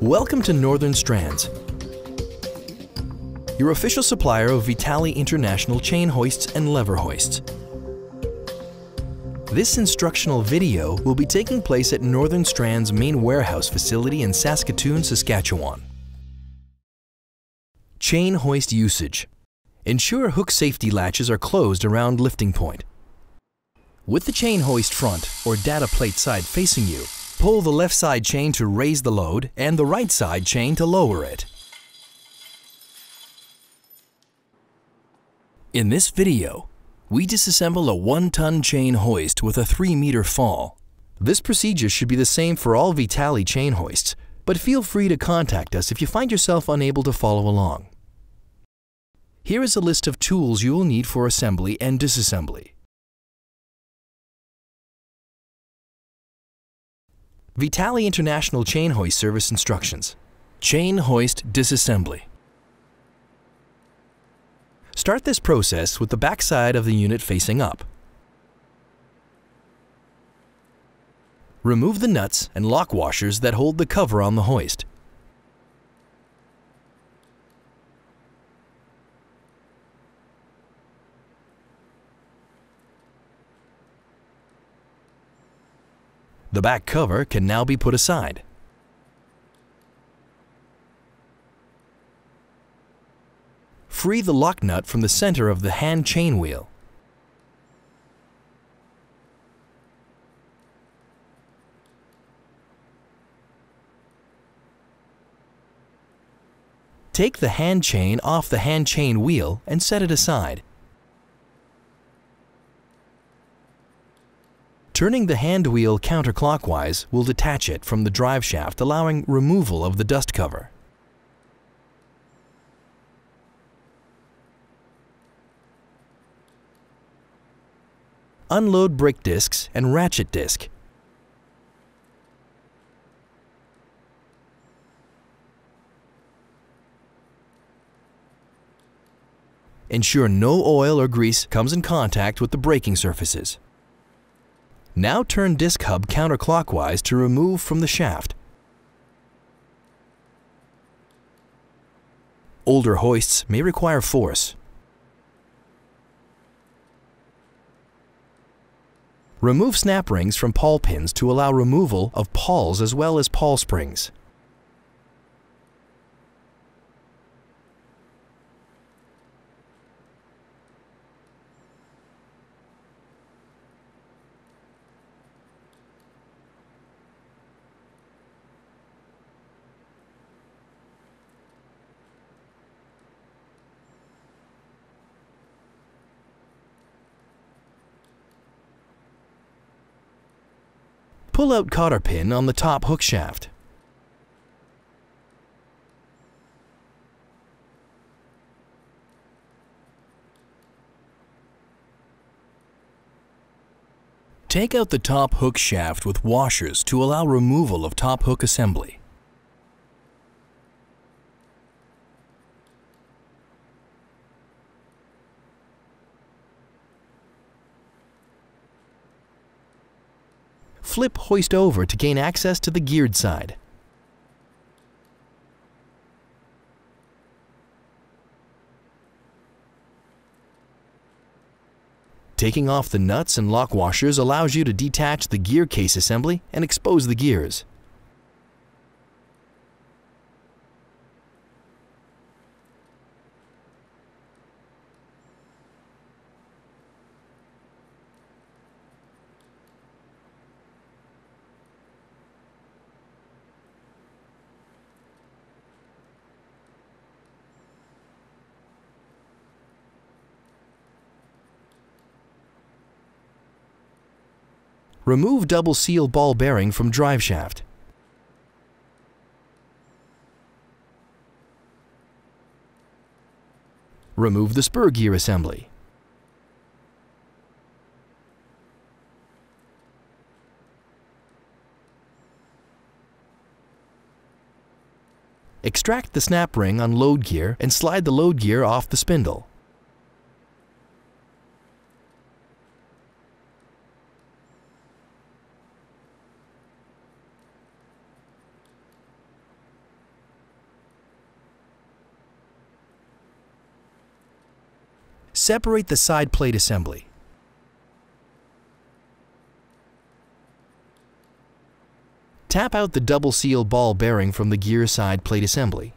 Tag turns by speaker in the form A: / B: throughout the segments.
A: Welcome to Northern Strands, your official supplier of Vitali International chain hoists and lever hoists. This instructional video will be taking place at Northern Strand's main warehouse facility in Saskatoon, Saskatchewan. Chain hoist usage. Ensure hook safety latches are closed around lifting point. With the chain hoist front or data plate side facing you, pull the left side chain to raise the load and the right side chain to lower it. In this video, we disassemble a 1-ton chain hoist with a 3-meter fall. This procedure should be the same for all Vitali chain hoists, but feel free to contact us if you find yourself unable to follow along. Here is a list of tools you will need for assembly and disassembly. Vitali International Chain Hoist Service Instructions Chain Hoist Disassembly Start this process with the backside of the unit facing up. Remove the nuts and lock washers that hold the cover on the hoist. The back cover can now be put aside. Free the lock nut from the center of the hand chain wheel. Take the hand chain off the hand chain wheel and set it aside. Turning the hand wheel counterclockwise will detach it from the drive shaft allowing removal of the dust cover. Unload brake discs and ratchet disc. Ensure no oil or grease comes in contact with the braking surfaces. Now turn disc hub counterclockwise to remove from the shaft. Older hoists may require force. Remove snap rings from pawl pins to allow removal of pawls as well as pawl springs. Pull out cotter pin on the top hook shaft. Take out the top hook shaft with washers to allow removal of top hook assembly. Flip hoist over to gain access to the geared side. Taking off the nuts and lock washers allows you to detach the gear case assembly and expose the gears. Remove double seal ball bearing from drive shaft. Remove the spur gear assembly. Extract the snap ring on load gear and slide the load gear off the spindle. Separate the side plate assembly. Tap out the double seal ball bearing from the gear side plate assembly.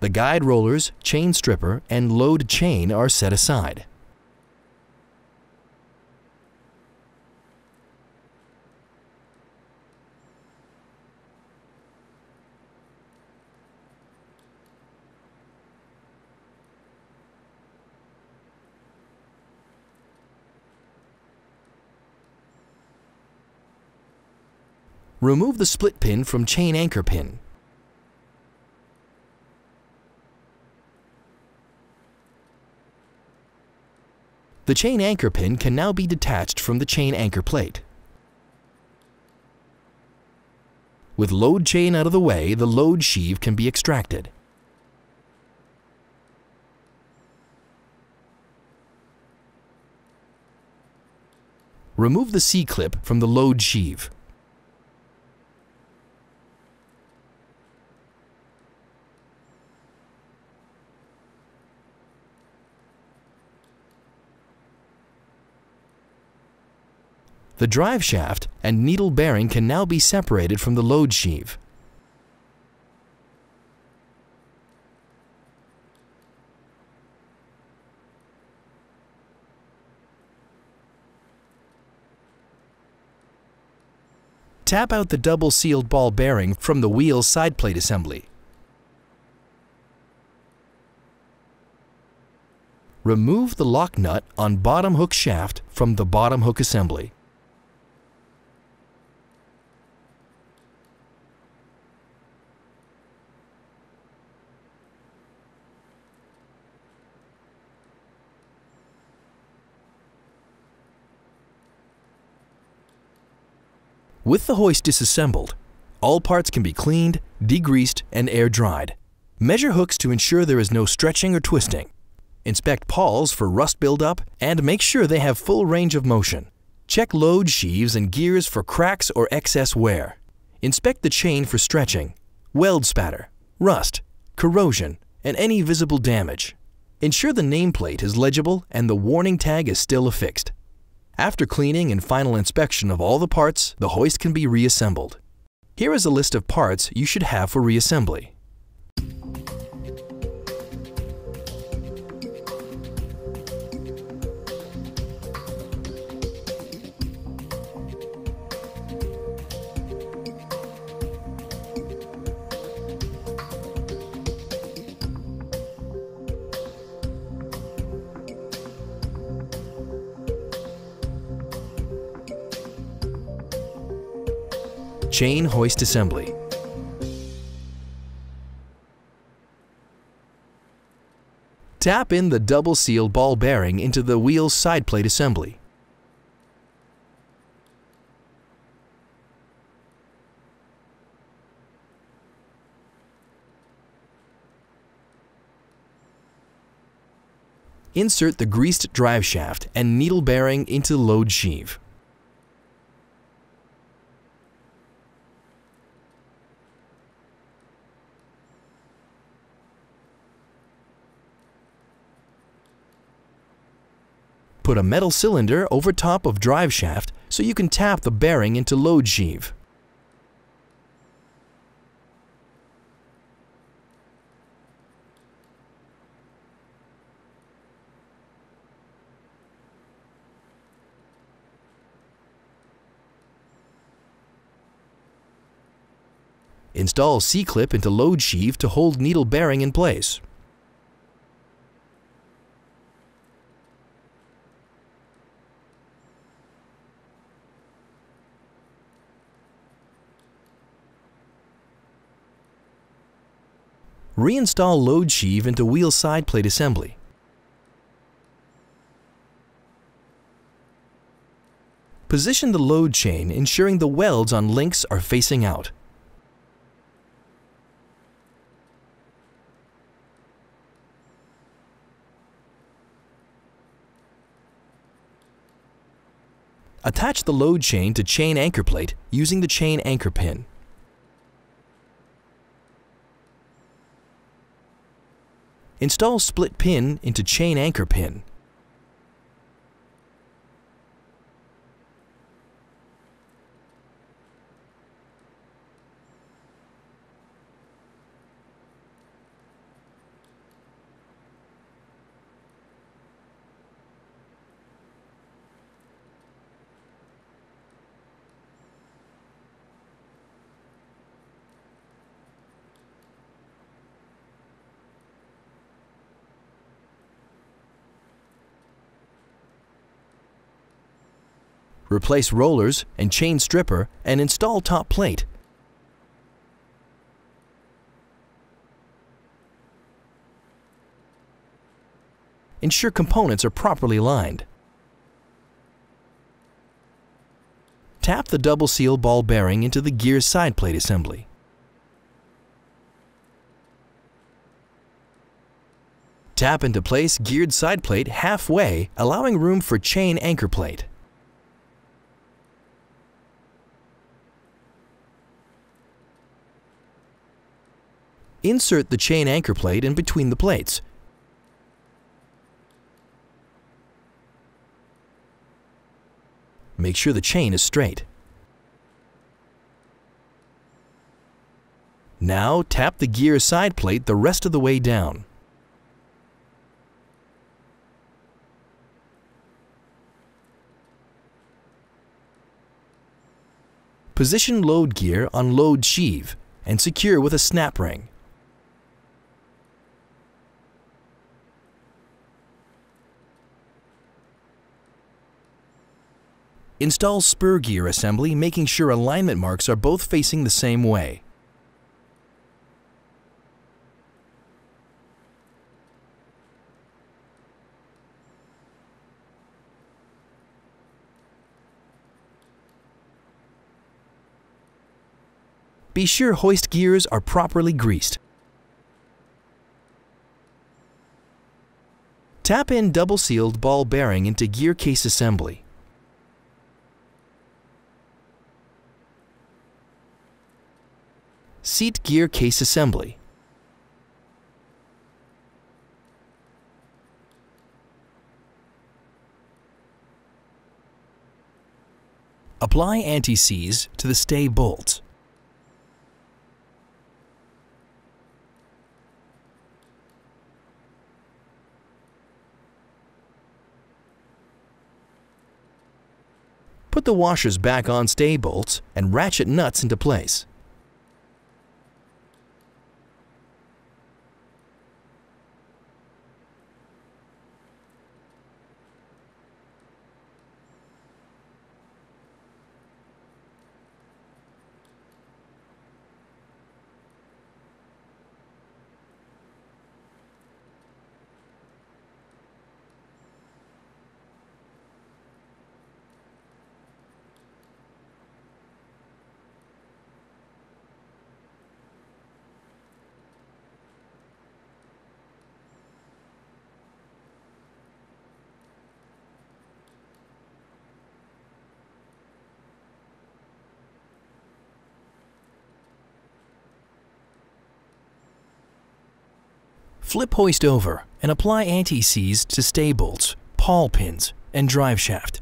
A: The guide rollers, chain stripper, and load chain are set aside. Remove the split pin from chain anchor pin. The chain anchor pin can now be detached from the chain anchor plate. With load chain out of the way, the load sheave can be extracted. Remove the C-clip from the load sheave. The drive shaft and needle bearing can now be separated from the load sheave. Tap out the double sealed ball bearing from the wheel side plate assembly. Remove the lock nut on bottom hook shaft from the bottom hook assembly. With the hoist disassembled, all parts can be cleaned, degreased, and air dried. Measure hooks to ensure there is no stretching or twisting. Inspect pawls for rust buildup and make sure they have full range of motion. Check load sheaves and gears for cracks or excess wear. Inspect the chain for stretching, weld spatter, rust, corrosion, and any visible damage. Ensure the nameplate is legible and the warning tag is still affixed. After cleaning and final inspection of all the parts, the hoist can be reassembled. Here is a list of parts you should have for reassembly. Chain hoist assembly. Tap in the double sealed ball bearing into the wheel's side plate assembly. Insert the greased drive shaft and needle bearing into load sheave. Put a metal cylinder over top of drive shaft so you can tap the bearing into load sheave. Install C-clip into load sheave to hold needle bearing in place. Reinstall load sheave into wheel side plate assembly. Position the load chain ensuring the welds on links are facing out. Attach the load chain to chain anchor plate using the chain anchor pin. Install split pin into chain anchor pin. Replace rollers and chain stripper and install top plate. Ensure components are properly lined. Tap the double seal ball bearing into the gear side plate assembly. Tap into place geared side plate halfway, allowing room for chain anchor plate. Insert the chain anchor plate in between the plates. Make sure the chain is straight. Now tap the gear side plate the rest of the way down. Position load gear on load sheave and secure with a snap ring. Install spur gear assembly making sure alignment marks are both facing the same way. Be sure hoist gears are properly greased. Tap in double-sealed ball bearing into gear case assembly. Seat gear case assembly. Apply anti-seize to the stay bolts. Put the washers back on stay bolts and ratchet nuts into place. Flip hoist over and apply anti-seize to stay bolts, pawl pins, and drive shaft.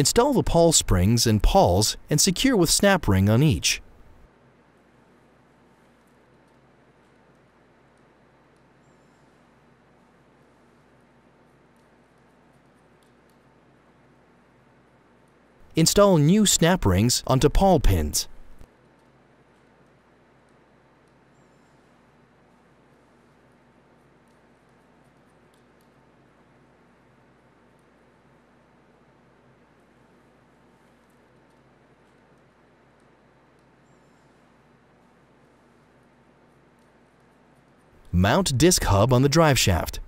A: Install the pawl springs and pawls and secure with snap ring on each. Install new snap rings onto pawl pins. Mount disc hub on the drive shaft.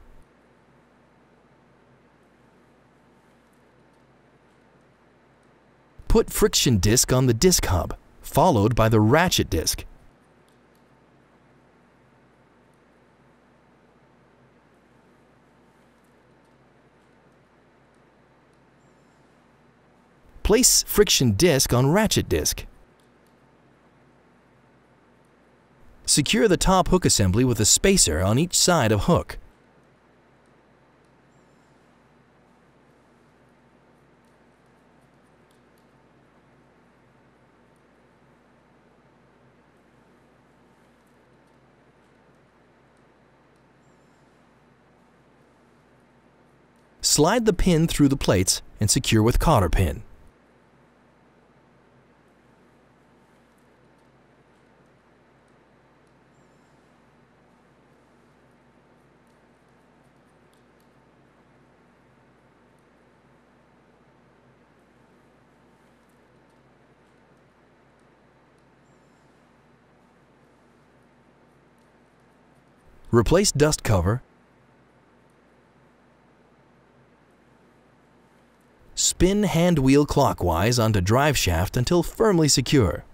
A: Put friction disc on the disc hub followed by the ratchet disc. Place friction disc on ratchet disc. Secure the top hook assembly with a spacer on each side of hook. Slide the pin through the plates and secure with cotter pin. Replace dust cover Spin hand wheel clockwise onto drive shaft until firmly secure.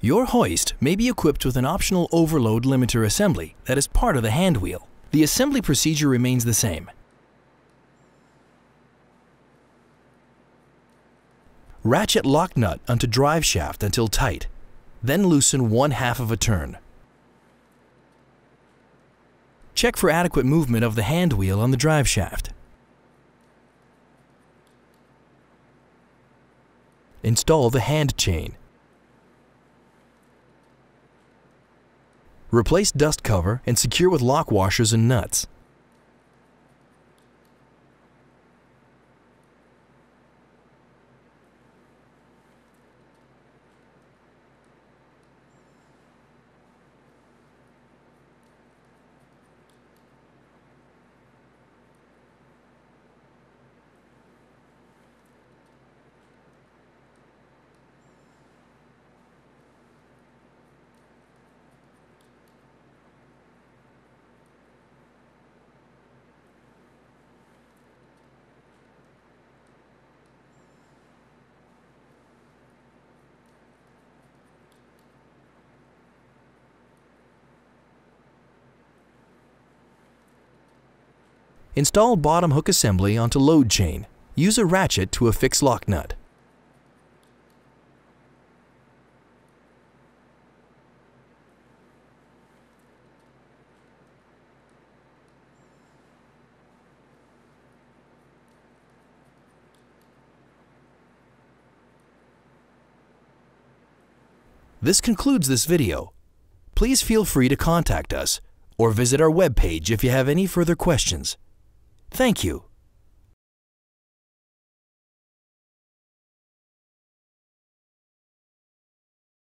A: Your hoist may be equipped with an optional overload limiter assembly that is part of the hand wheel. The assembly procedure remains the same. Ratchet lock nut onto drive shaft until tight, then loosen one half of a turn. Check for adequate movement of the hand wheel on the drive shaft. Install the hand chain. Replace dust cover and secure with lock washers and nuts. Install bottom hook assembly onto load chain. Use a ratchet to affix lock nut. This concludes this video. Please feel free to contact us or visit our webpage if you have any further questions. Thank you.